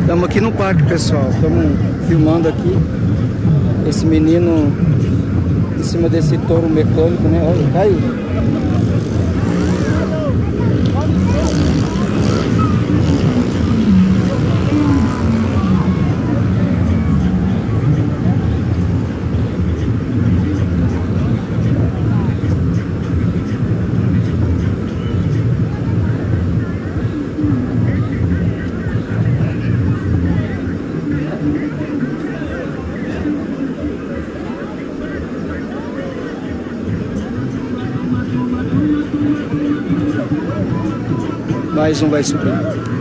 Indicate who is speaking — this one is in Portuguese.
Speaker 1: Estamos aqui no parque, pessoal. Estamos filmando aqui esse menino em cima desse touro mecânico, né? Olha, caiu. Mais um vai subir.